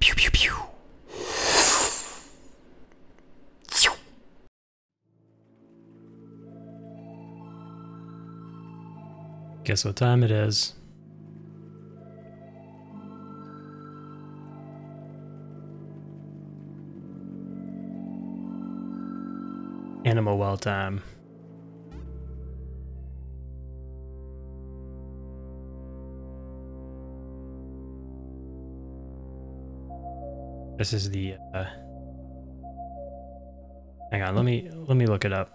Pew pew pew. Guess what time it is? Animal well time. This is the uh Hang on, let me let me look it up.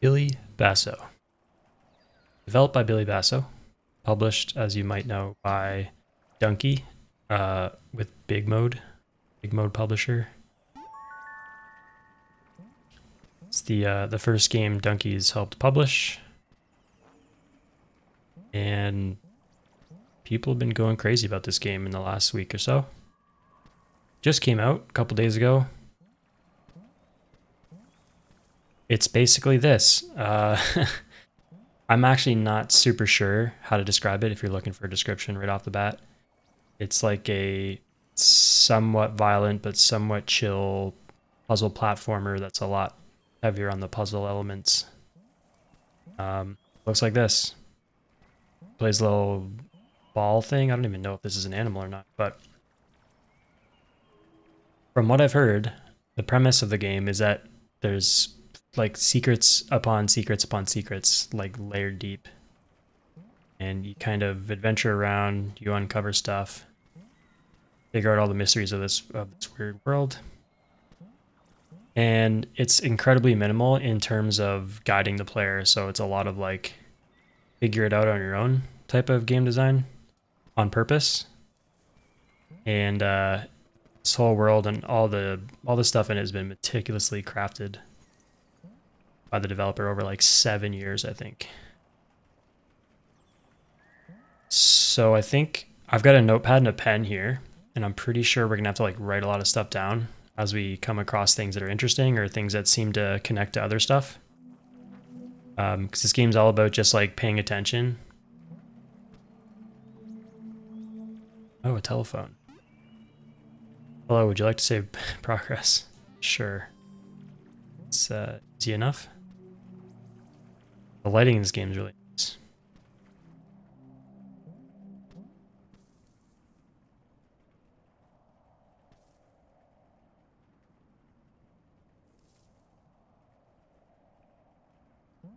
Billy Basso. Developed by Billy Basso, published as you might know by Dunkey uh, with Big Mode, Big Mode publisher. It's the uh, the first game Dunkey's helped publish, and people have been going crazy about this game in the last week or so. Just came out a couple days ago. It's basically this. Uh, I'm actually not super sure how to describe it if you're looking for a description right off the bat. It's like a somewhat violent but somewhat chill puzzle platformer that's a lot heavier on the puzzle elements. Um, looks like this. Plays a little ball thing. I don't even know if this is an animal or not, but from what I've heard, the premise of the game is that there's like secrets upon secrets upon secrets, like layered deep. And you kind of adventure around, you uncover stuff, figure out all the mysteries of this of this weird world. And it's incredibly minimal in terms of guiding the player, so it's a lot of like figure it out on your own type of game design on purpose. And uh, this whole world and all the all the stuff in it has been meticulously crafted by the developer over like seven years, I think. So I think I've got a notepad and a pen here, and I'm pretty sure we're gonna have to like write a lot of stuff down as we come across things that are interesting or things that seem to connect to other stuff. Because um, this game's all about just like paying attention. Oh, a telephone. Hello, would you like to save progress? Sure. It's uh, easy enough. The lighting in this game is really nice.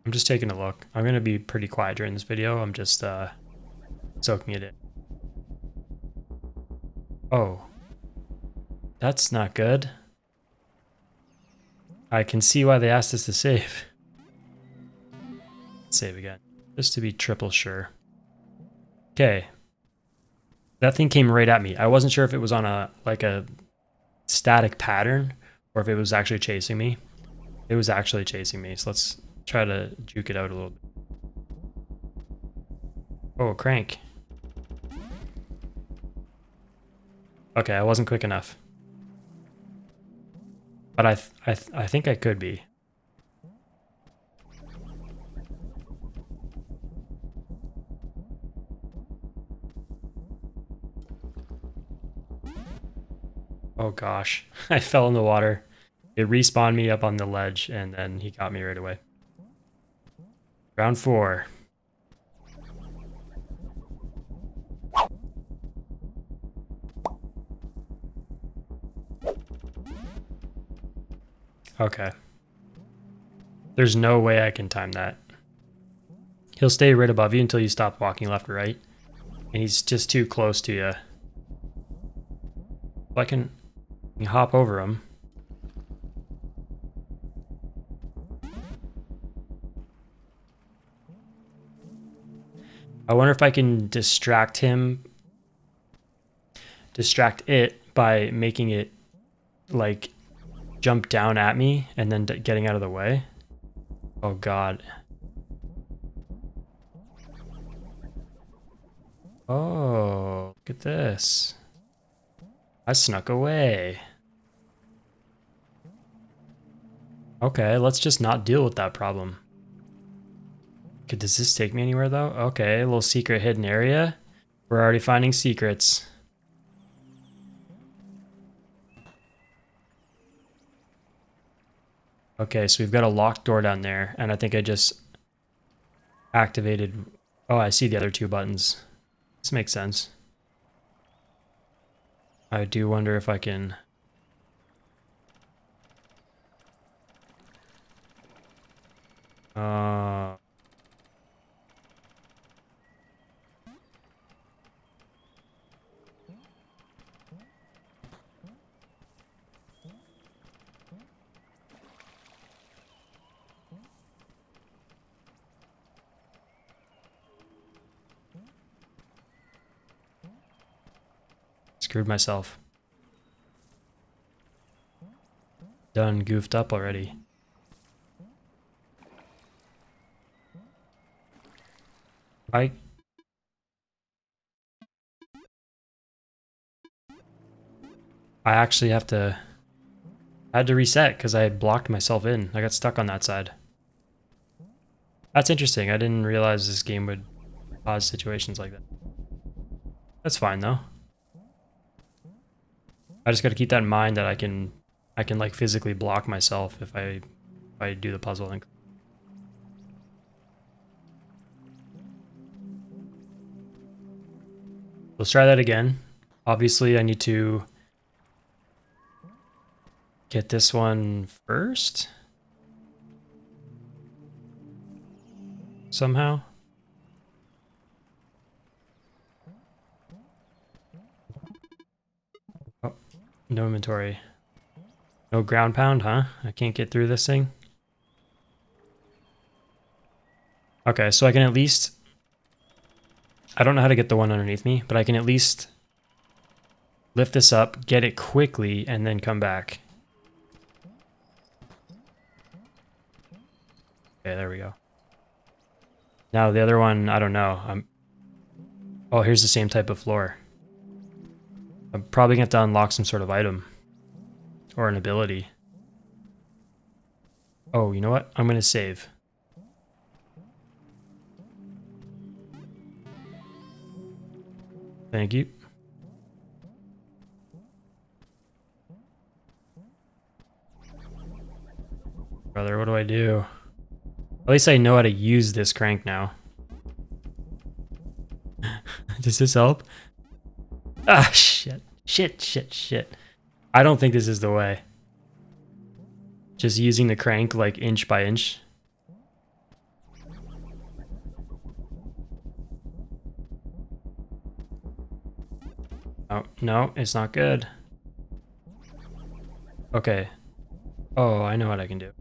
I'm just taking a look. I'm going to be pretty quiet during this video. I'm just uh, soaking it in. Oh. That's not good. I can see why they asked us to save save again, just to be triple sure. Okay. That thing came right at me. I wasn't sure if it was on a like a static pattern or if it was actually chasing me. It was actually chasing me, so let's try to juke it out a little bit. Oh, crank. Okay, I wasn't quick enough. But I, th I, th I think I could be. Oh gosh, I fell in the water. It respawned me up on the ledge and then he got me right away. Round four. Okay. There's no way I can time that. He'll stay right above you until you stop walking left or right. And he's just too close to you. I can you hop over him. I wonder if I can distract him, distract it by making it like jump down at me and then getting out of the way. Oh God. Oh, look at this. I snuck away. Okay, let's just not deal with that problem. Does this take me anywhere though? Okay, a little secret hidden area. We're already finding secrets. Okay, so we've got a locked door down there, and I think I just activated... Oh, I see the other two buttons. This makes sense. I do wonder if I can... Uh... Screwed myself. Done goofed up already. I I actually have to I had to reset because I blocked myself in. I got stuck on that side. That's interesting. I didn't realize this game would cause situations like that. That's fine though. I just got to keep that in mind that I can, I can like physically block myself if I, if I do the puzzle. And let's try that again. Obviously, I need to get this one first. Somehow. No inventory. No ground pound, huh? I can't get through this thing. Okay, so I can at least... I don't know how to get the one underneath me, but I can at least lift this up, get it quickly, and then come back. Okay, there we go. Now the other one, I don't know. I'm... Oh, here's the same type of floor. I'm probably going to have to unlock some sort of item. Or an ability. Oh, you know what? I'm going to save. Thank you. Brother, what do I do? At least I know how to use this crank now. Does this help? Ah, shit. Shit, shit, shit. I don't think this is the way. Just using the crank like inch by inch. Oh, no, it's not good. Okay. Oh, I know what I can do.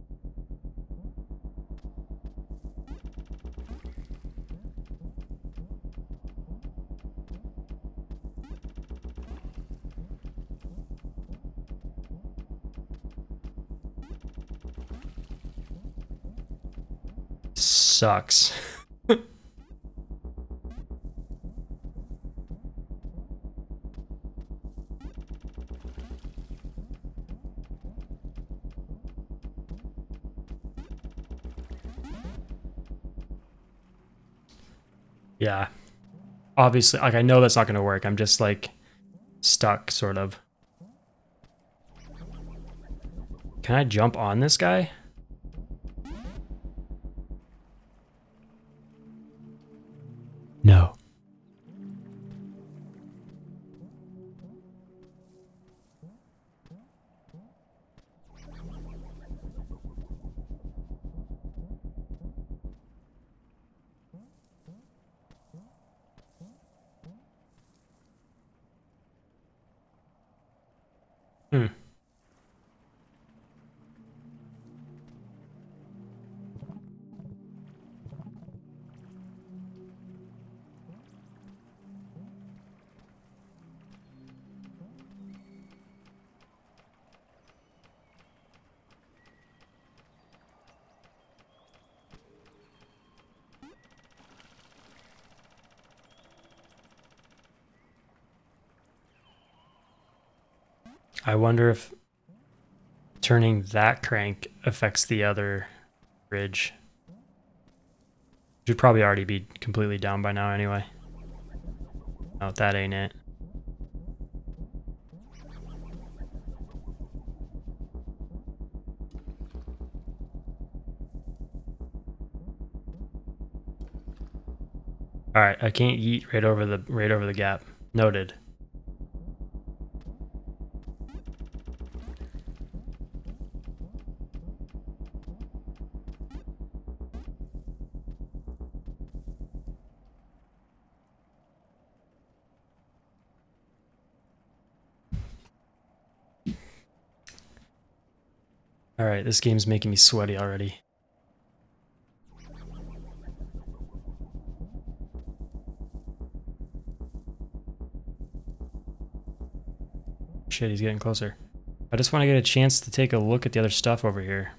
Sucks. yeah. Obviously, like I know that's not going to work. I'm just like stuck sort of. Can I jump on this guy? I wonder if turning that crank affects the other bridge. Should probably already be completely down by now anyway. No, that ain't it. All right, I can't eat right over the right over the gap. Noted. All right, this game's making me sweaty already. Shit, he's getting closer. I just want to get a chance to take a look at the other stuff over here.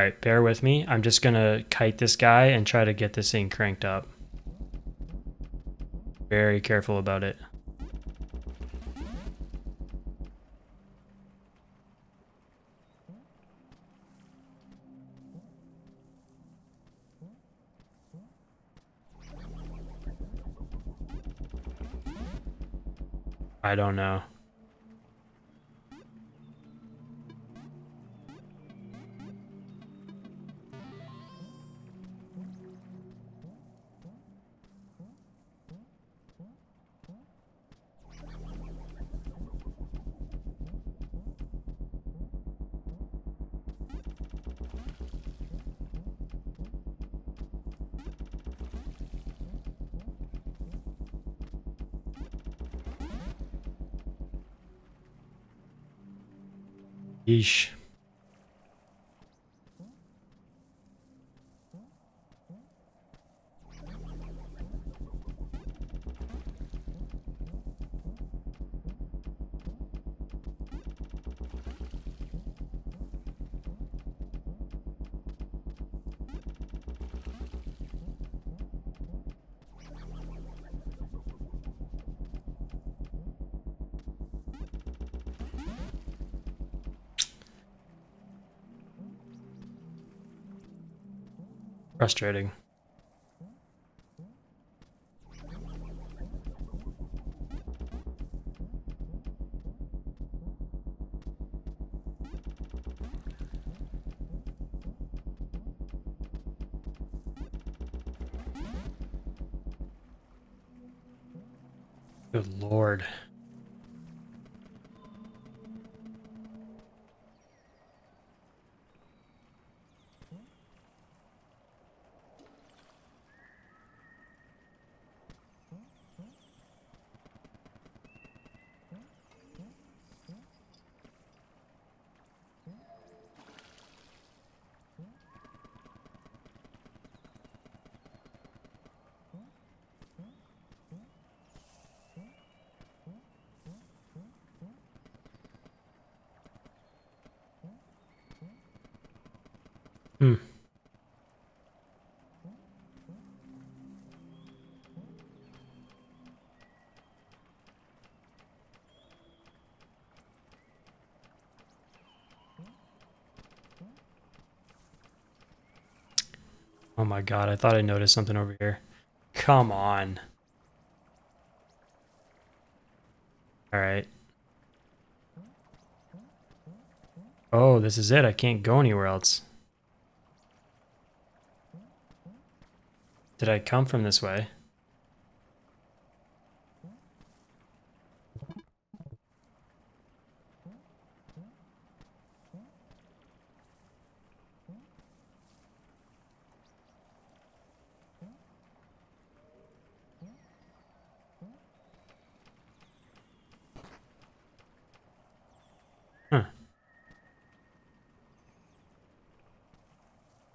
Right, bear with me. I'm just gonna kite this guy and try to get this thing cranked up. Very careful about it. I don't know. Yeesh. Frustrating. My god, I thought I noticed something over here. Come on. Alright. Oh, this is it. I can't go anywhere else. Did I come from this way?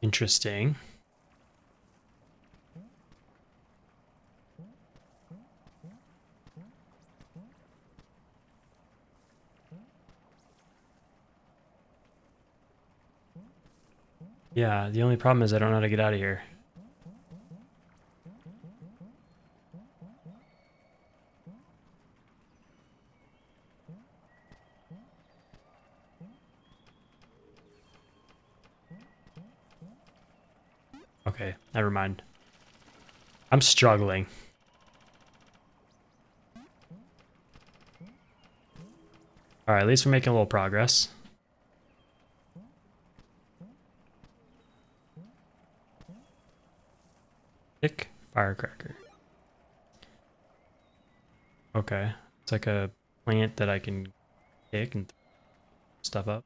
Interesting. Yeah, the only problem is I don't know how to get out of here. Okay, never mind. I'm struggling. Alright, at least we're making a little progress. Pick firecracker. Okay, it's like a plant that I can pick and stuff up.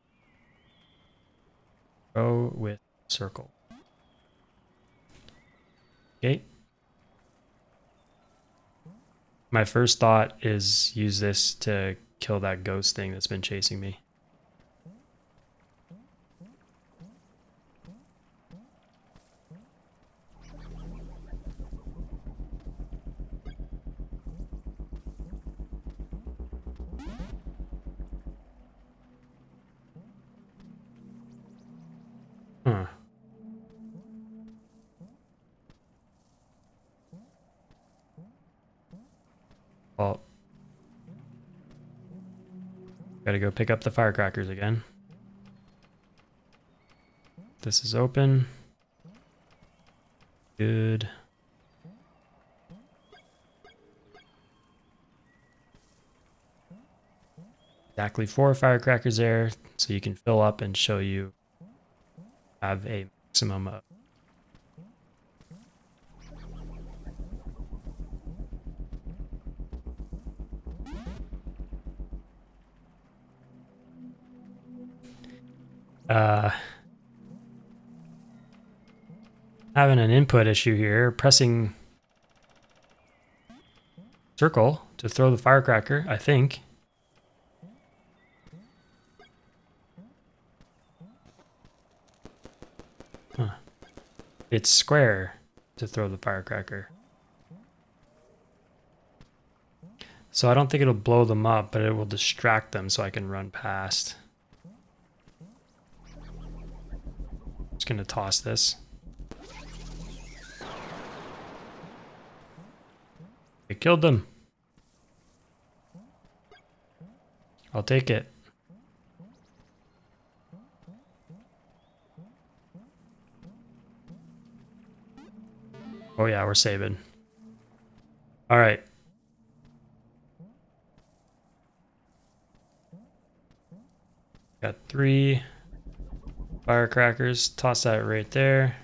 Go with circle. Okay. My first thought is use this to kill that ghost thing that's been chasing me. Gotta go pick up the firecrackers again. This is open. Good. Exactly four firecrackers there, so you can fill up and show you have a maximum of uh, having an input issue here. Pressing circle to throw the firecracker, I think. Huh. It's square to throw the firecracker. So I don't think it'll blow them up, but it will distract them so I can run past. Just gonna toss this. It killed them. I'll take it. Oh yeah, we're saving. All right. Got three firecrackers. Toss that right there.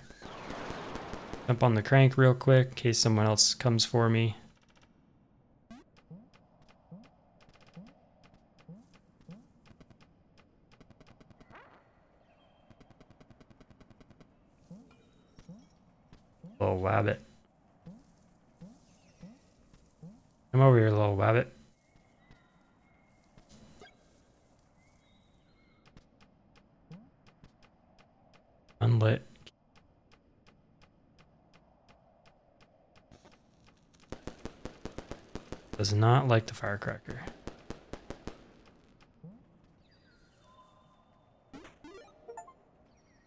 Jump on the crank real quick in case someone else comes for me. Little wabbit. Come over here, little wabbit. Does not like the firecracker.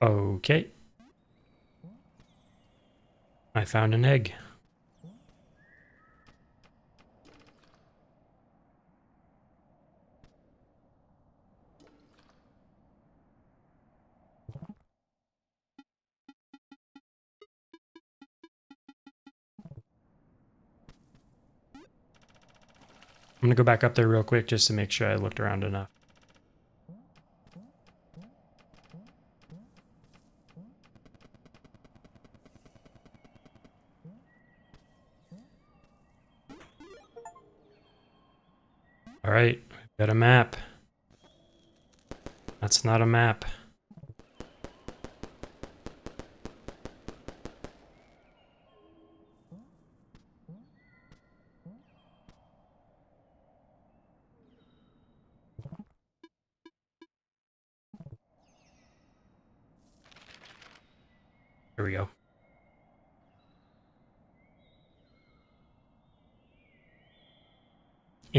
Okay. I found an egg. I'm gonna go back up there real quick just to make sure I looked around enough. All right, we've got a map. That's not a map.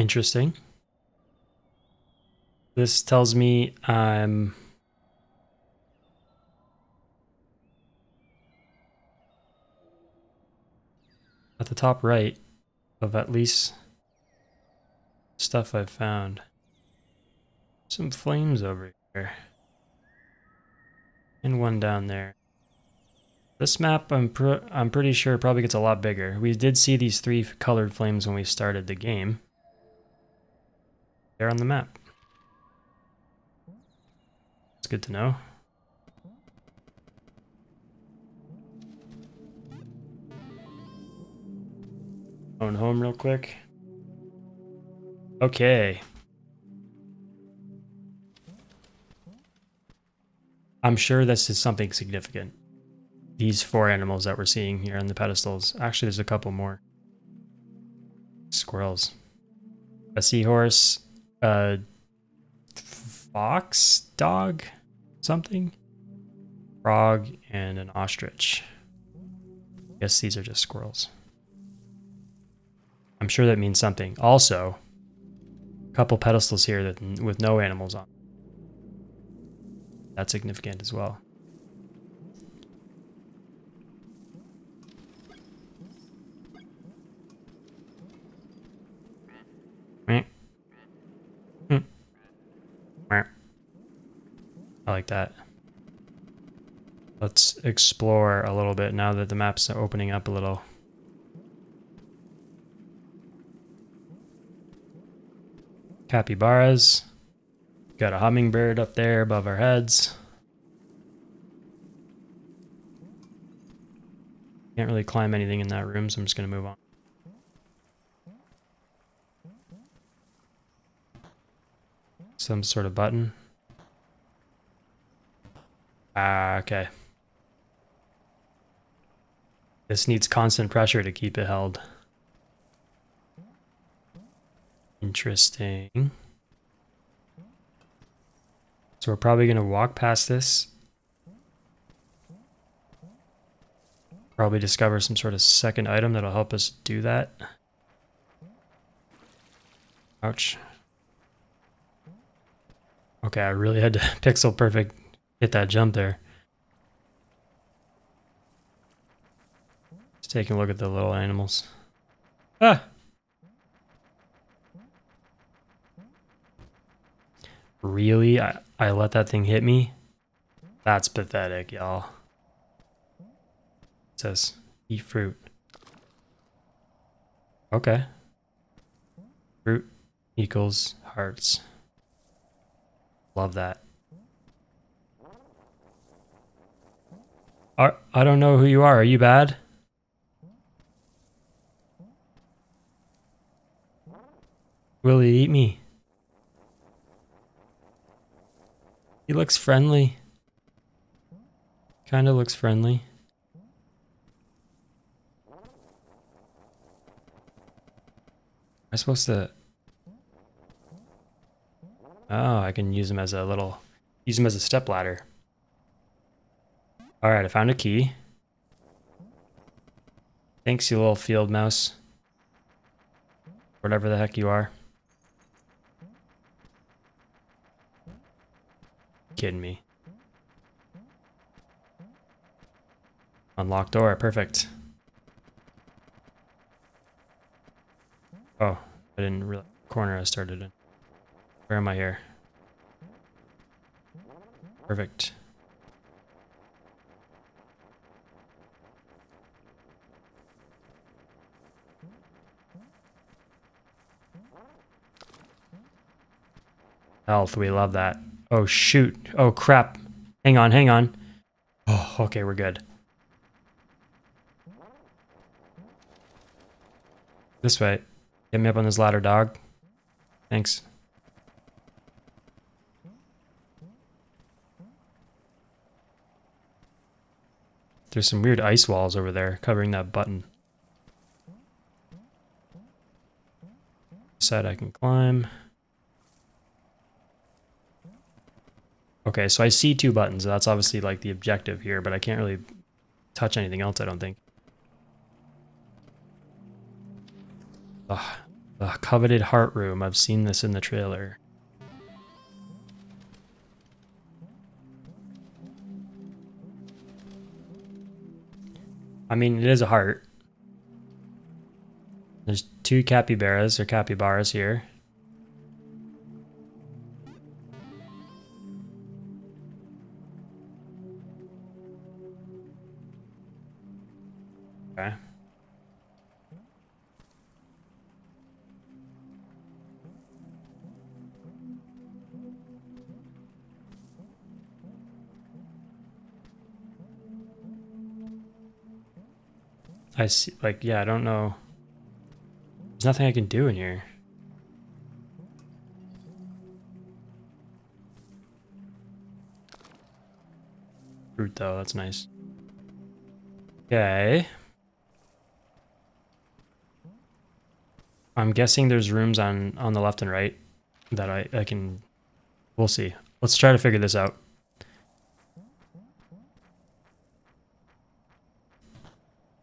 Interesting. This tells me I'm... at the top right of at least stuff I've found. Some flames over here. And one down there. This map, I'm, pr I'm pretty sure, probably gets a lot bigger. We did see these three colored flames when we started the game. They're on the map. It's good to know. Going home real quick. Okay. I'm sure this is something significant. These four animals that we're seeing here on the pedestals. Actually, there's a couple more. Squirrels. A seahorse. A fox? Dog? Something? Frog and an ostrich. I guess these are just squirrels. I'm sure that means something. Also, a couple pedestals here that with no animals on. That's significant as well. I like that. Let's explore a little bit now that the map's are opening up a little. Capybaras. Got a hummingbird up there above our heads. Can't really climb anything in that room, so I'm just going to move on. Some sort of button. Ah, okay. This needs constant pressure to keep it held. Interesting. So we're probably going to walk past this. Probably discover some sort of second item that'll help us do that. Ouch. Okay, I really had to pixel perfect hit that jump there. Let's take a look at the little animals. Ah! Really? I, I let that thing hit me? That's pathetic, y'all. It says, eat fruit. Okay. Fruit equals hearts. Love that. I, I don't know who you are. Are you bad? Will he eat me? He looks friendly. Kinda looks friendly. Am I supposed to... Oh, I can use him as a little... Use him as a step ladder. Alright, I found a key. Thanks, you little field mouse. Whatever the heck you are. kidding me? Unlocked door, perfect. Oh, I didn't really corner I started in. Where am I here? Perfect. Health, we love that. Oh, shoot. Oh, crap. Hang on, hang on. Oh, okay, we're good. This way. Get me up on this ladder, dog. Thanks. There's some weird ice walls over there covering that button. Side I can climb. Okay, so I see two buttons. That's obviously like the objective here, but I can't really touch anything else, I don't think. The, the coveted heart room. I've seen this in the trailer. I mean, it is a heart. There's two capybaras or capybaras here. I see, like, yeah, I don't know. There's nothing I can do in here. Fruit, though, that's nice. Okay. I'm guessing there's rooms on, on the left and right that I, I can... We'll see. Let's try to figure this out.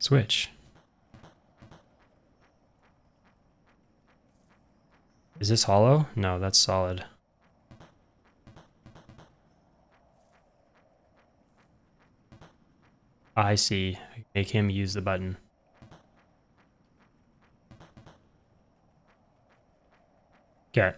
Switch. Is this hollow? No, that's solid. I see. Make him use the button. Okay.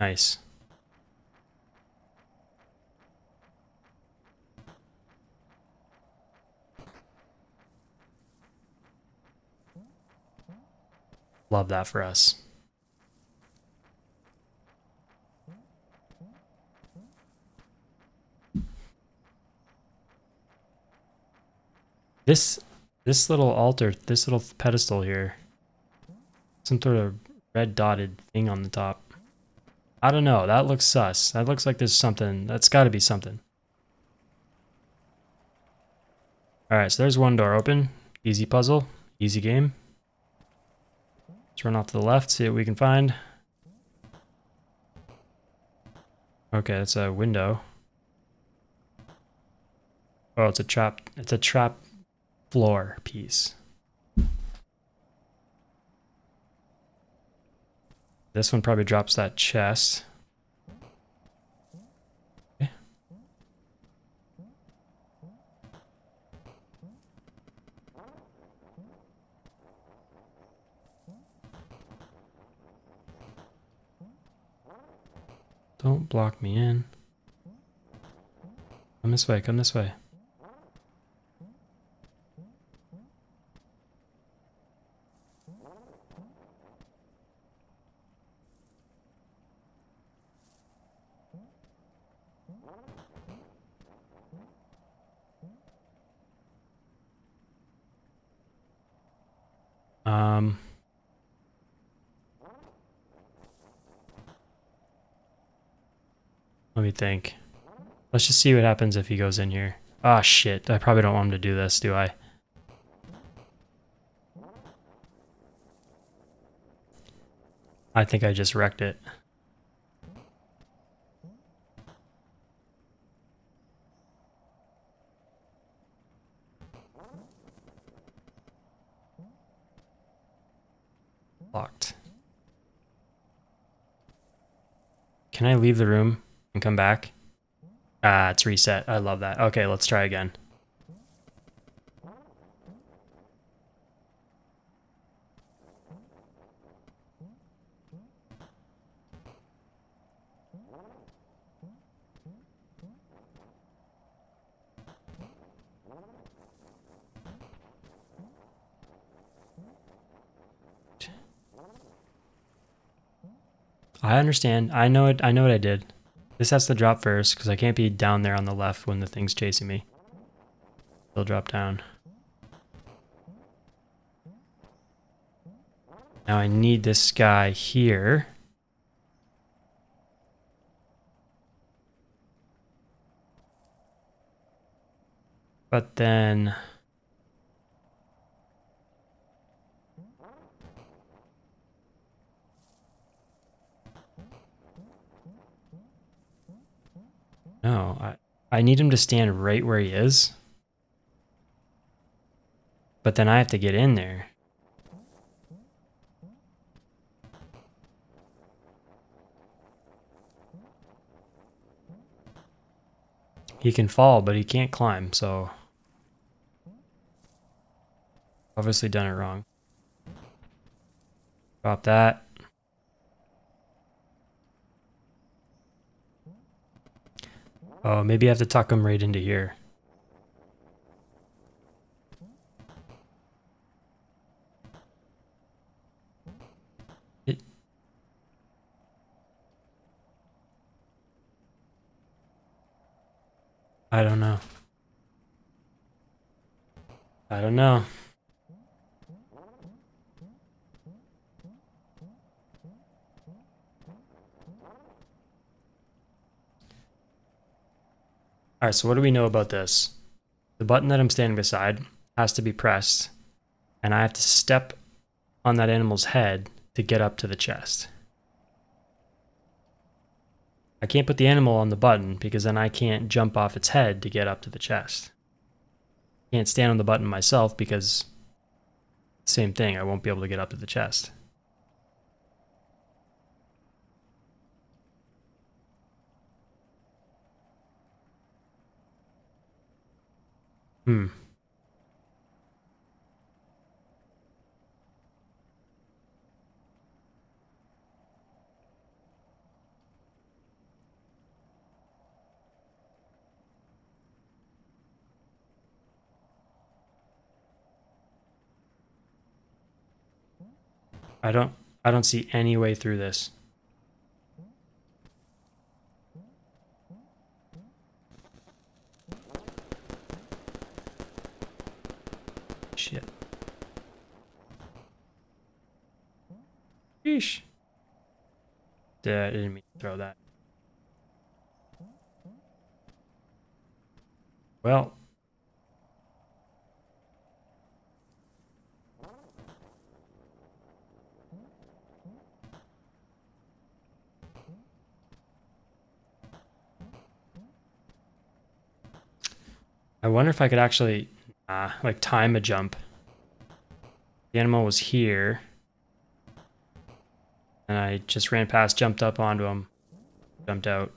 Nice. Love that for us. This this little altar, this little pedestal here, some sort of red dotted thing on the top. I don't know. That looks sus. That looks like there's something. That's got to be something. All right, so there's one door open. Easy puzzle, easy game. Let's run off to the left, see what we can find. Okay, it's a window. Oh, it's a trap. It's a trap floor piece. This one probably drops that chest. Don't block me in. Come this way, come this way. Um, let me think. Let's just see what happens if he goes in here. Ah, oh, shit. I probably don't want him to do this, do I? I think I just wrecked it. Locked. Can I leave the room and come back? Ah, it's reset. I love that. Okay, let's try again. I understand. I know it. I know what I did. This has to drop first because I can't be down there on the left when the thing's chasing me. They'll drop down. Now I need this guy here. But then... No, I, I need him to stand right where he is. But then I have to get in there. He can fall, but he can't climb, so... Obviously done it wrong. Drop that. Oh, maybe I have to tuck him right into here. I don't know. I don't know. All right, so what do we know about this? The button that I'm standing beside has to be pressed, and I have to step on that animal's head to get up to the chest. I can't put the animal on the button because then I can't jump off its head to get up to the chest. Can't stand on the button myself because same thing, I won't be able to get up to the chest. Hmm. I don't I don't see any way through this. Shit. Sheesh. I didn't mean to throw that. Well. I wonder if I could actually uh, like time a jump. The animal was here. I just ran past, jumped up onto him, jumped out.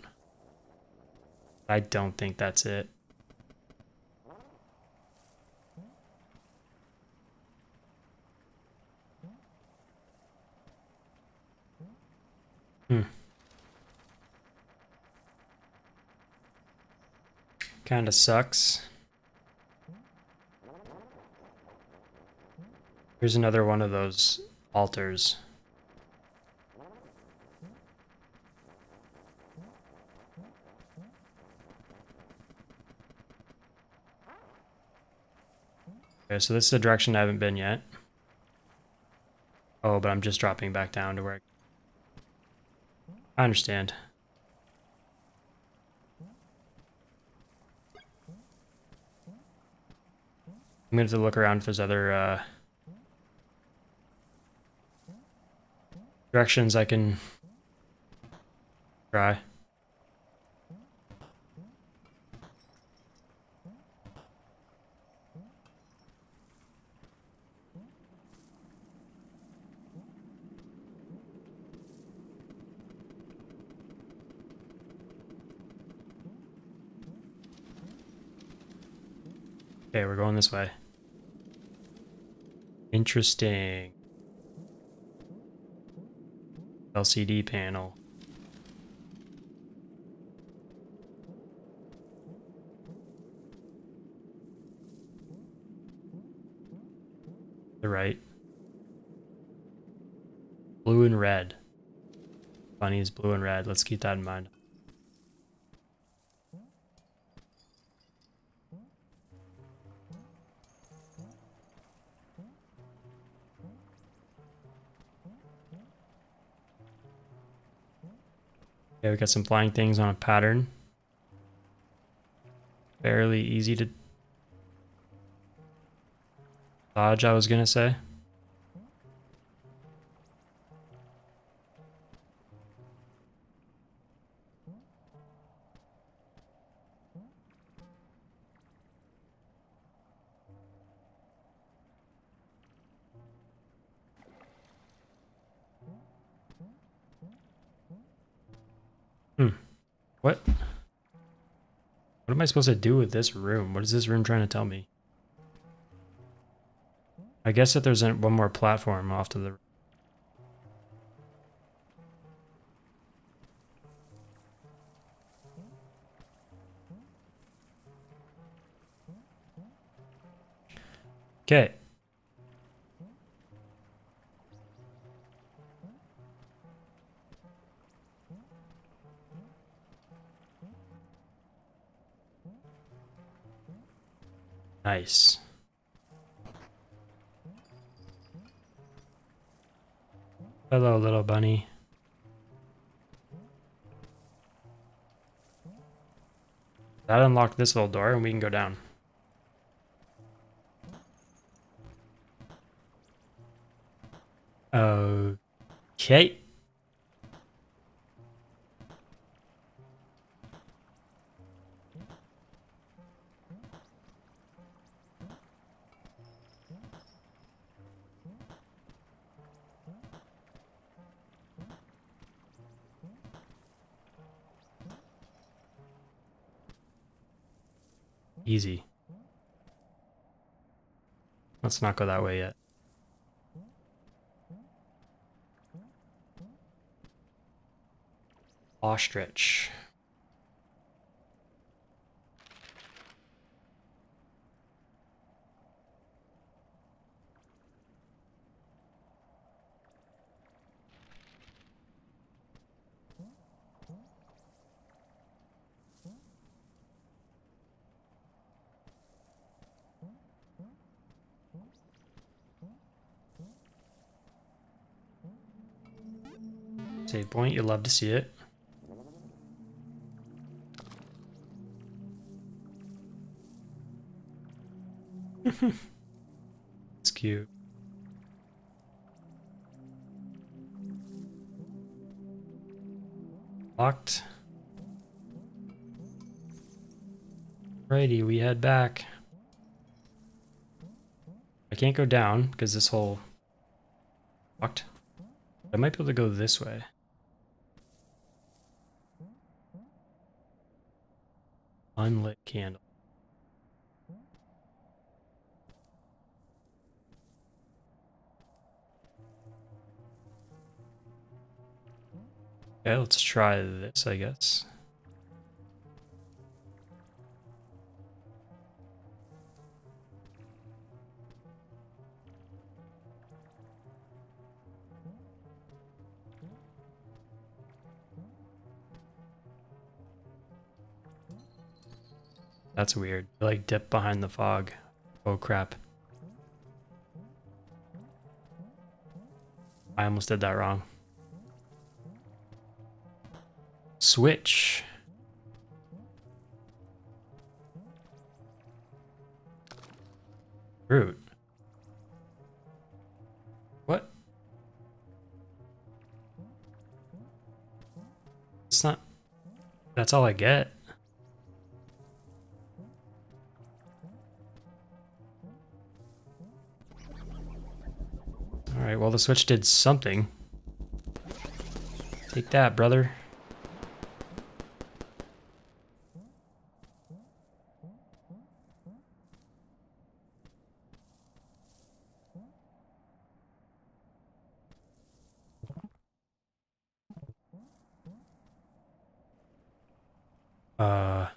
I don't think that's it. Hmm. Kinda sucks. Here's another one of those altars. Okay, so this is a direction I haven't been yet. Oh, but I'm just dropping back down to where I understand. I'm gonna have to look around if there's other uh, directions I can try. Okay, we're going this way. Interesting. LCD panel. The right. Blue and red. Bunny is blue and red. Let's keep that in mind. Okay, we got some flying things on a pattern. Fairly easy to dodge, I was gonna say. What? What am I supposed to do with this room? What is this room trying to tell me? I guess that there's one more platform off to the Okay. Nice. Hello, little bunny. That unlocked this little door and we can go down. Okay. Easy. Let's not go that way yet. Ostrich. Save point, you love to see it. it's cute. Locked. Righty, we head back. I can't go down because this hole locked. I might be able to go this way. Candle. Okay, let's try this, I guess. That's weird. like dip behind the fog. Oh crap. I almost did that wrong. Switch. Root. What? It's not... That's all I get. Alright, well the switch did something. Take that, brother. Uh...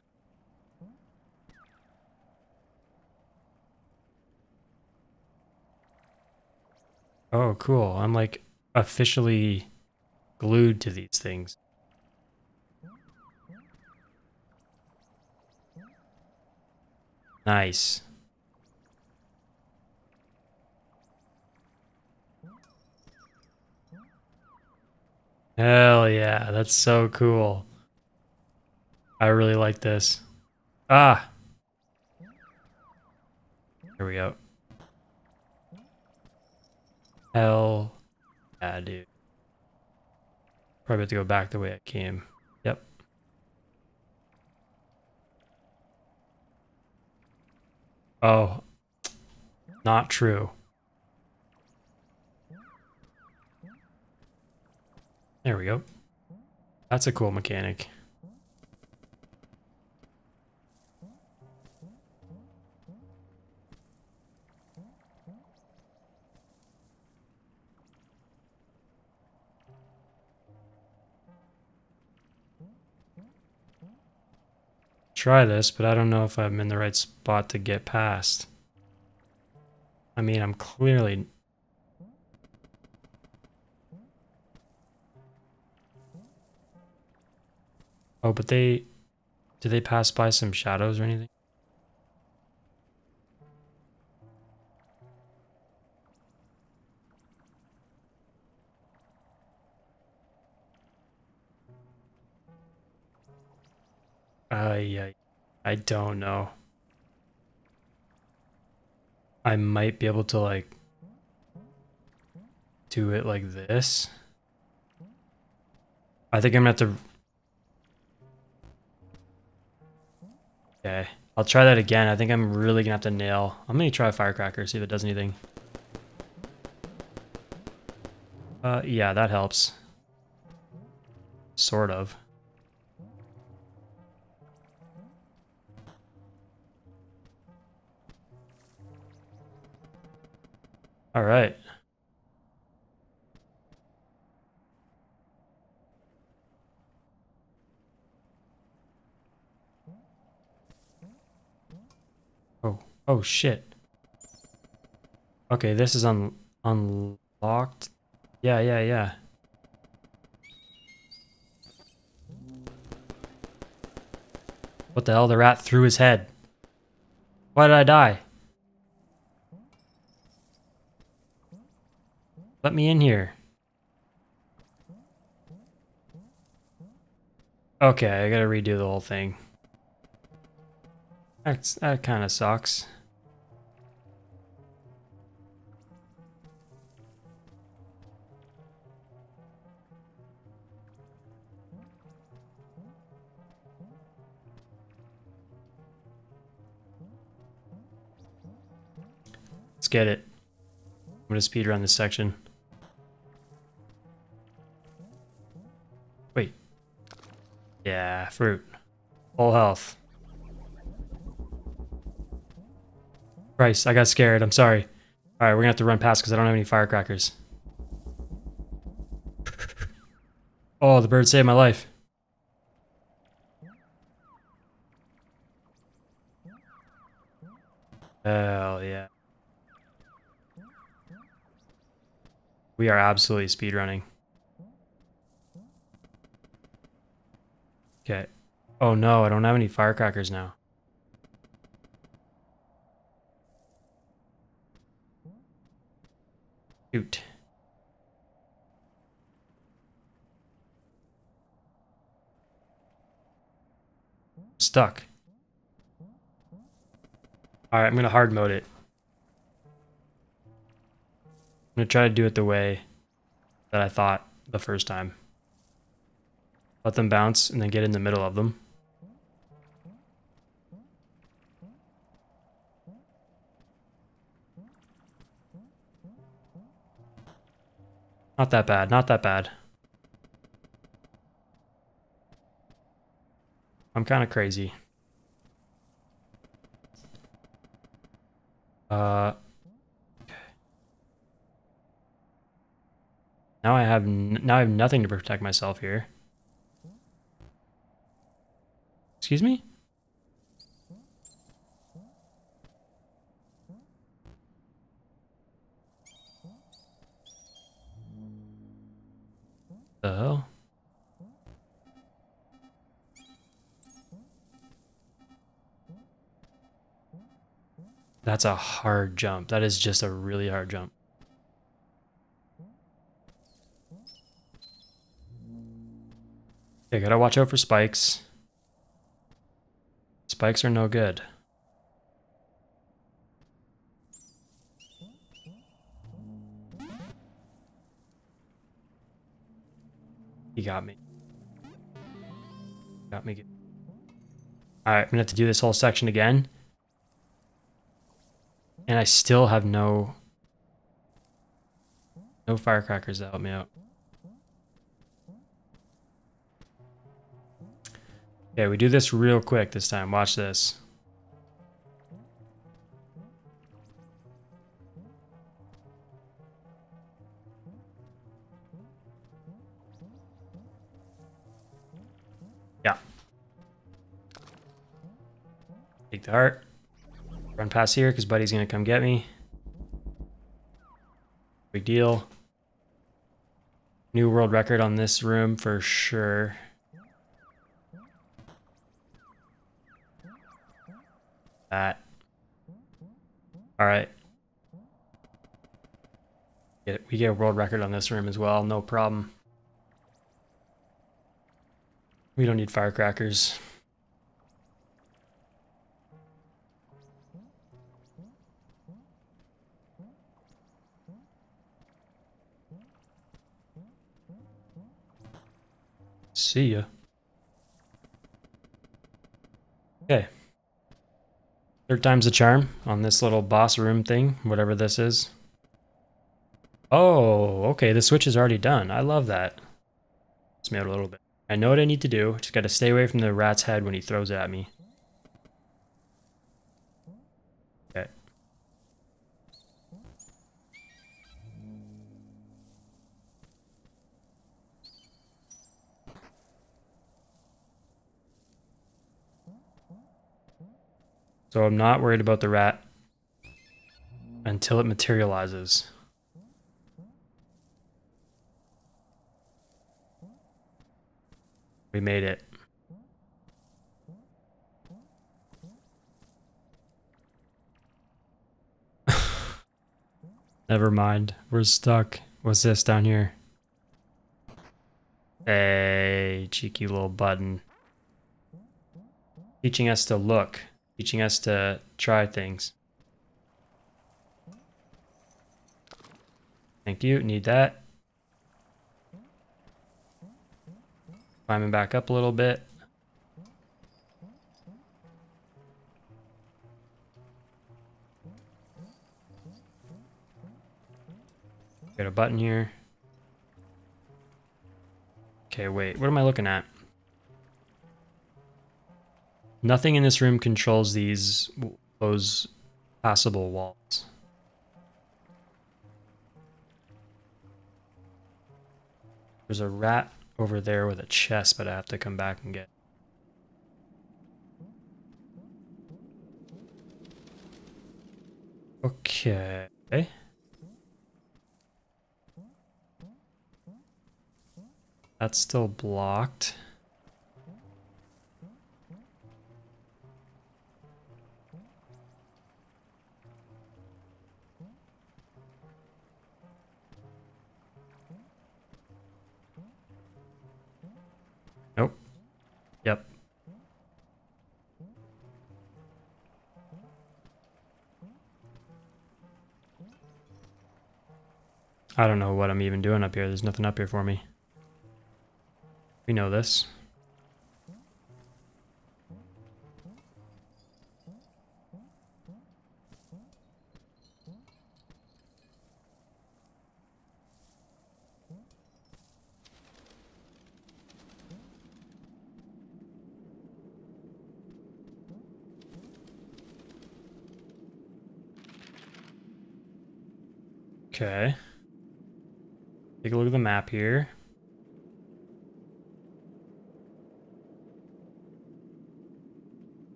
Oh, cool. I'm like officially glued to these things. Nice. Hell yeah, that's so cool. I really like this. Ah! Here we go. Hell yeah, dude. Probably have to go back the way I came. Yep. Oh. Not true. There we go. That's a cool mechanic. Try this, but I don't know if I'm in the right spot to get past. I mean, I'm clearly... Oh, but they... Did they pass by some shadows or anything? I, I don't know. I might be able to like do it like this. I think I'm gonna have to. Okay, I'll try that again. I think I'm really gonna have to nail. I'm gonna try a firecracker, see if it does anything. Uh, yeah, that helps. Sort of. All right. Oh, oh shit. Okay, this is un unlocked. Yeah, yeah, yeah. What the hell? The rat threw his head. Why did I die? Let me in here. Okay, I gotta redo the whole thing. That's, that kind of sucks. Let's get it. I'm gonna speed run this section. Fruit. Full health. Christ, I got scared. I'm sorry. Alright, we're gonna have to run past because I don't have any firecrackers. oh, the bird saved my life. Hell yeah. We are absolutely speedrunning. Okay. Oh no, I don't have any firecrackers now. Shoot. Stuck. Alright, I'm gonna hard mode it. I'm gonna try to do it the way that I thought the first time. Let them bounce and then get in the middle of them. Not that bad, not that bad. I'm kind of crazy. Uh, okay. now I have now I have nothing to protect myself here. Excuse me? The hell? That's a hard jump. That is just a really hard jump. Okay, gotta watch out for spikes. Spikes are no good. Got me. Got me. Alright, I'm gonna have to do this whole section again. And I still have no... No firecrackers to help me out. Okay, we do this real quick this time. Watch this. Take the heart. Run past here because Buddy's going to come get me. Big deal. New world record on this room for sure. That. Alright. We get a world record on this room as well, no problem. We don't need firecrackers. See ya. Okay. Third time's the charm on this little boss room thing, whatever this is. Oh, okay, the switch is already done. I love that. Made a little bit. I know what I need to do. Just gotta stay away from the rat's head when he throws it at me. So I'm not worried about the rat until it materializes. We made it. Never mind. We're stuck. What's this down here? Hey, cheeky little button. Teaching us to look. Teaching us to try things. Thank you. Need that. Climbing back up a little bit. Got a button here. Okay, wait. What am I looking at? Nothing in this room controls these those passable walls. There's a rat over there with a chest, but I have to come back and get. Okay. That's still blocked. I don't know what I'm even doing up here. There's nothing up here for me. We know this. Okay. Take a look at the map here.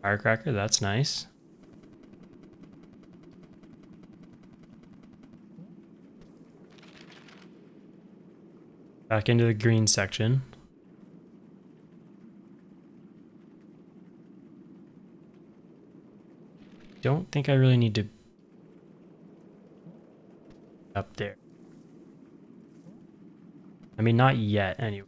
Firecracker, that's nice. Back into the green section. Don't think I really need to up there. I mean, not yet, anyway.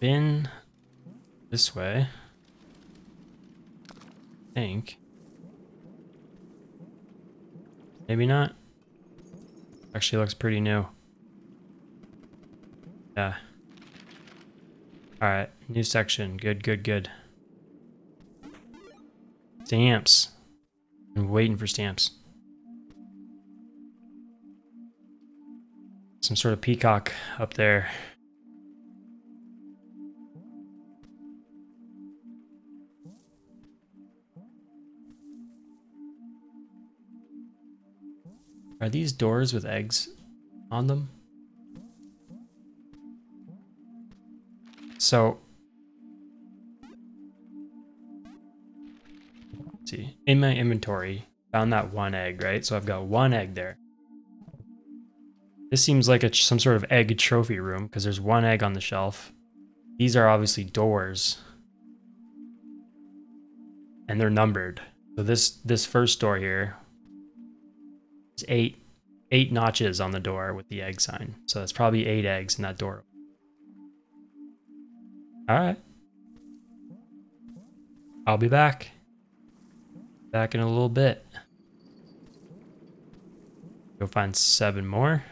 Been this way. I think. Maybe not. Actually looks pretty new. Yeah. Alright, new section. Good, good, good. Stamps. I'm waiting for stamps. Some sort of peacock up there. Are these doors with eggs on them? So, see, in my inventory, found that one egg, right? So I've got one egg there. This seems like a, some sort of egg trophy room because there's one egg on the shelf. These are obviously doors. And they're numbered. So this this first door here is eight eight notches on the door with the egg sign. So that's probably eight eggs in that door. Alright. I'll be back. Back in a little bit. Go find seven more.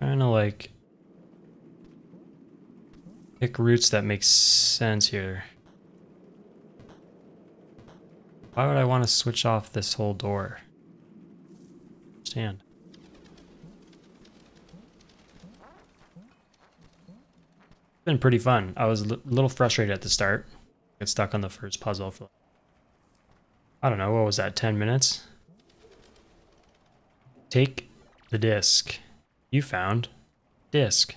Kind of like pick routes that make sense here. Why would I want to switch off this whole door? Stand. been pretty fun. I was a little frustrated at the start. Get stuck on the first puzzle for, I don't know, what was that, 10 minutes? Take the disc. You found disc.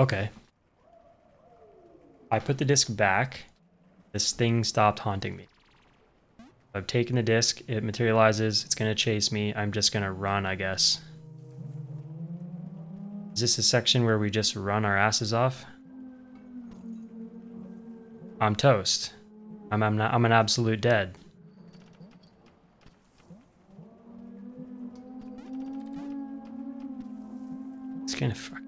Okay. I put the disc back. This thing stopped haunting me. I've taken the disc, it materializes, it's gonna chase me, I'm just gonna run, I guess. Is this a section where we just run our asses off? I'm toast. I'm, I'm, not, I'm an absolute dead. It's gonna fuck.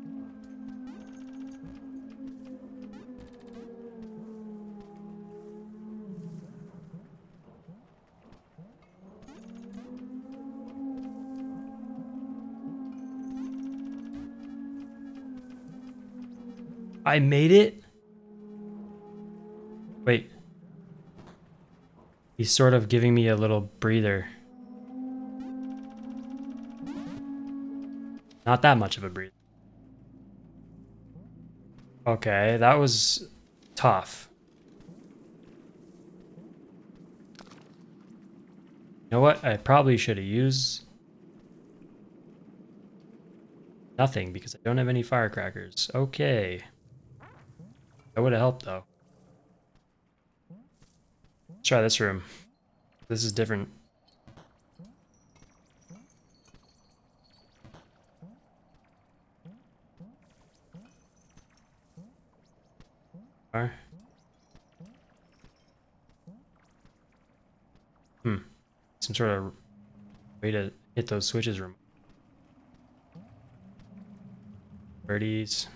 I made it? Wait. He's sort of giving me a little breather. Not that much of a breather. Okay, that was tough. You know what? I probably should have used nothing because I don't have any firecrackers. Okay. That would have helped though. Let's try this room. This is different. Hmm. Some sort of way to hit those switches room. Birdies.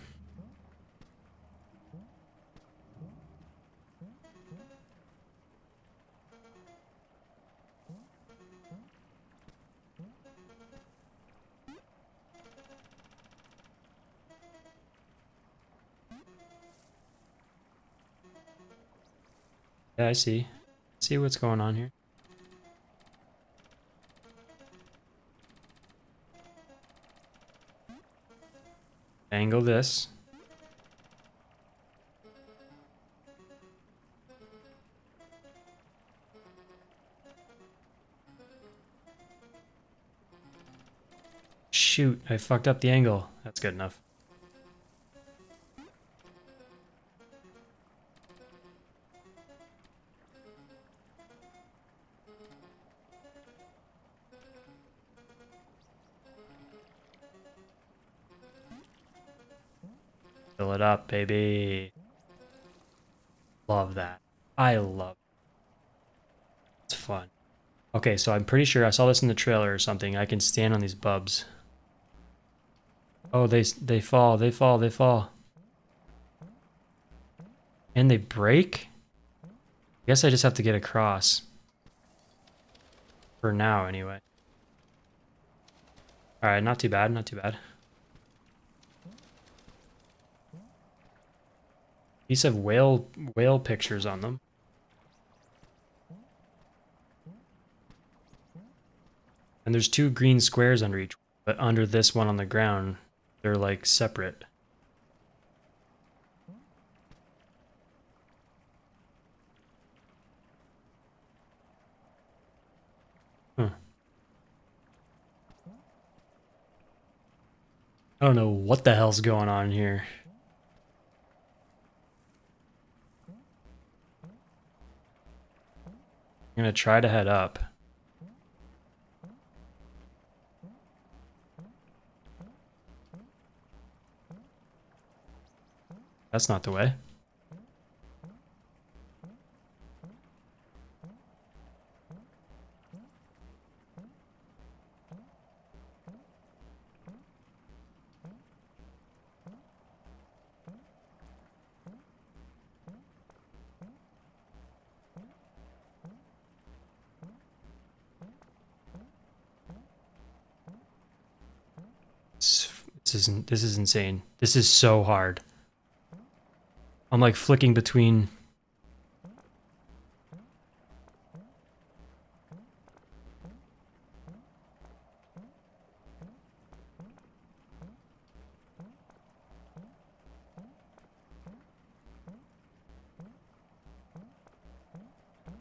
Yeah, I see. See what's going on here. Angle this. Shoot, I fucked up the angle. That's good enough. Up, baby. Love that. I love it. It's fun. Okay, so I'm pretty sure I saw this in the trailer or something. I can stand on these bubs. Oh, they they fall, they fall, they fall. And they break? I guess I just have to get across. For now, anyway. Alright, not too bad, not too bad. These have whale whale pictures on them. And there's two green squares under each, but under this one on the ground, they're like separate. I don't know what the hell's going on here. I'm gonna try to head up. That's not the way. This isn't this is insane. This is so hard. I'm like flicking between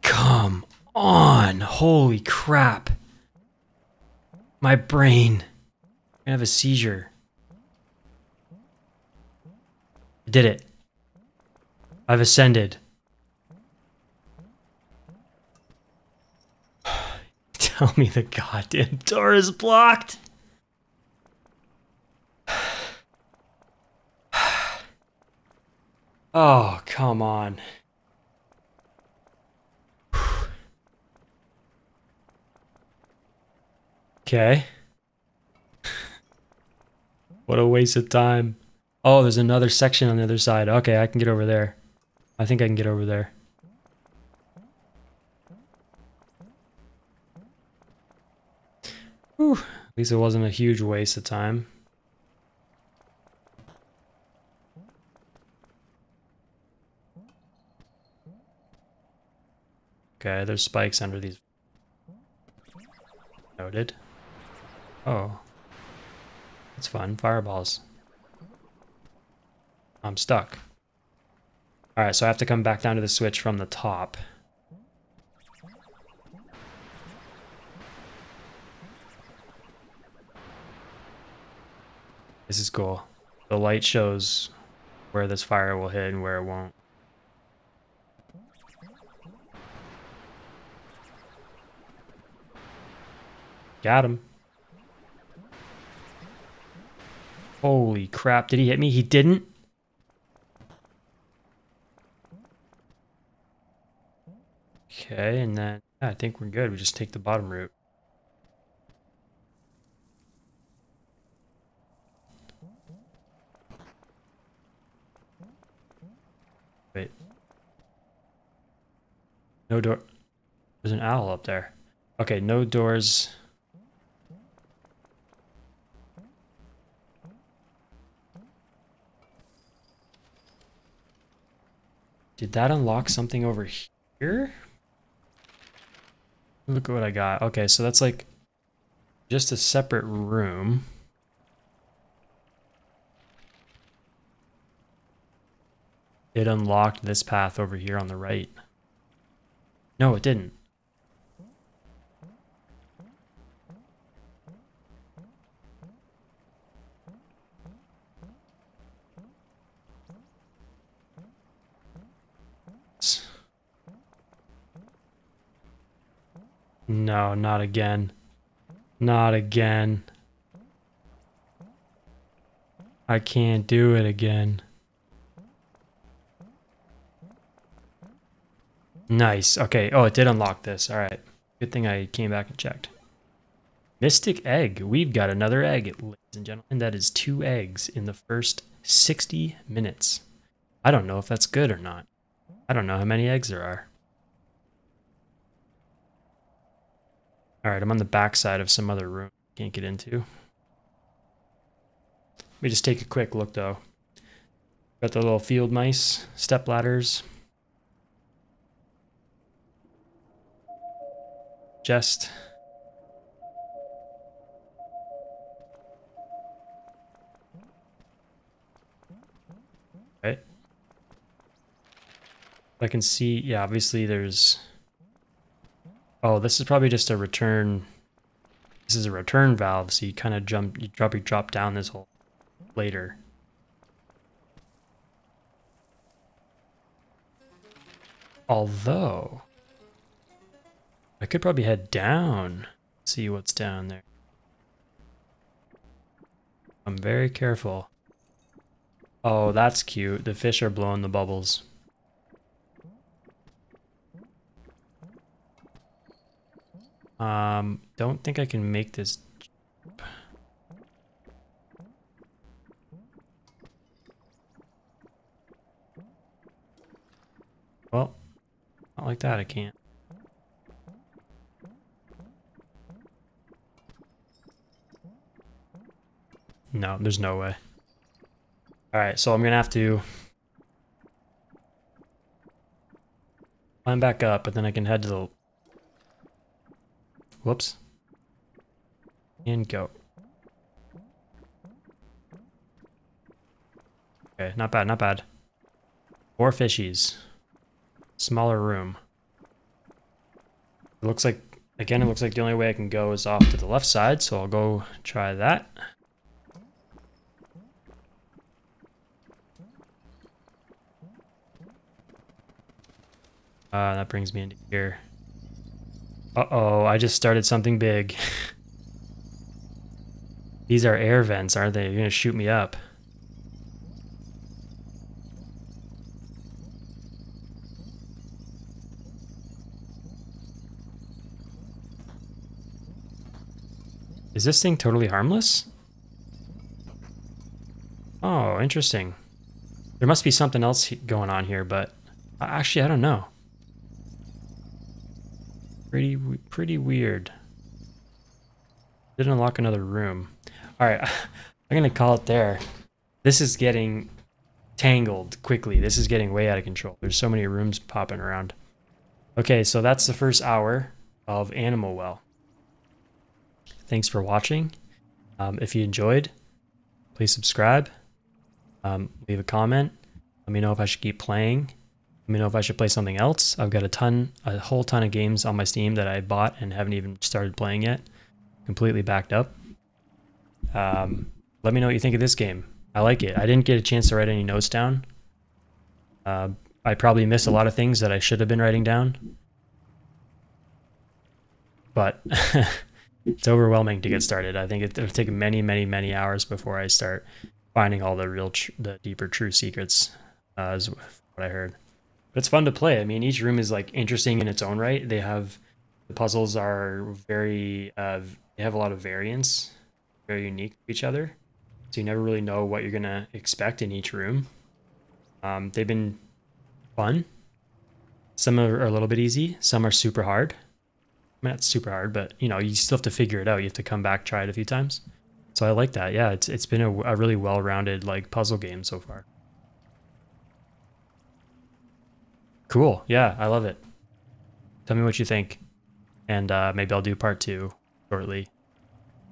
Come on. Holy crap. My brain. Have a seizure. I did it. I've ascended. Tell me the goddamn door is blocked. Oh, come on. Okay. What a waste of time. Oh, there's another section on the other side. Okay, I can get over there. I think I can get over there. Whew. At least it wasn't a huge waste of time. Okay, there's spikes under these. Noted. Oh. That's fun. Fireballs. I'm stuck. Alright, so I have to come back down to the switch from the top. This is cool. The light shows where this fire will hit and where it won't. Got him. Holy crap, did he hit me? He didn't? Okay, and then yeah, I think we're good. We just take the bottom route. Wait. No door. There's an owl up there. Okay, no doors. Did that unlock something over here? Look at what I got. Okay, so that's like just a separate room. It unlocked this path over here on the right. No, it didn't. No, not again. Not again. I can't do it again. Nice. Okay. Oh, it did unlock this. All right. Good thing I came back and checked. Mystic egg. We've got another egg, ladies and gentlemen. That is two eggs in the first 60 minutes. I don't know if that's good or not. I don't know how many eggs there are. Alright, I'm on the backside of some other room. Can't get into. Let me just take a quick look though. Got the little field mice, step ladders. Just right. I can see, yeah, obviously there's Oh, this is probably just a return. This is a return valve, so you kind of jump, you drop, you drop down this hole later. Although, I could probably head down, see what's down there. I'm very careful. Oh, that's cute. The fish are blowing the bubbles. Um, don't think I can make this Well, not like that, I can't. No, there's no way. Alright, so I'm gonna have to climb back up, but then I can head to the Whoops. And go. Okay, not bad, not bad. Four fishies. Smaller room. It looks like, again, it looks like the only way I can go is off to the left side, so I'll go try that. Uh, that brings me into here. Uh-oh, I just started something big. These are air vents, aren't they? You're gonna shoot me up. Is this thing totally harmless? Oh, interesting. There must be something else going on here, but uh, actually, I don't know. Pretty, pretty weird. Didn't unlock another room. All right, I'm gonna call it there. This is getting tangled quickly. This is getting way out of control. There's so many rooms popping around. Okay, so that's the first hour of Animal Well. Thanks for watching. Um, if you enjoyed, please subscribe. Um, leave a comment. Let me know if I should keep playing. Let me know if I should play something else. I've got a ton, a whole ton of games on my Steam that I bought and haven't even started playing yet. Completely backed up. Um, let me know what you think of this game. I like it. I didn't get a chance to write any notes down. Uh, I probably missed a lot of things that I should have been writing down. But it's overwhelming to get started. I think it'll take many, many, many hours before I start finding all the real, the deeper, true secrets, uh, is what I heard. But it's fun to play. I mean, each room is like interesting in its own right. They have the puzzles are very uh, they have a lot of variance, very unique to each other. So you never really know what you're gonna expect in each room. Um, they've been fun. Some are a little bit easy. Some are super hard. I mean, not super hard, but you know, you still have to figure it out. You have to come back, try it a few times. So I like that. Yeah, it's it's been a, a really well-rounded like puzzle game so far. Cool. Yeah, I love it. Tell me what you think, and uh, maybe I'll do part two shortly,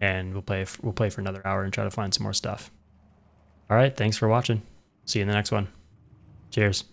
and we'll play. We'll play for another hour and try to find some more stuff. All right. Thanks for watching. See you in the next one. Cheers.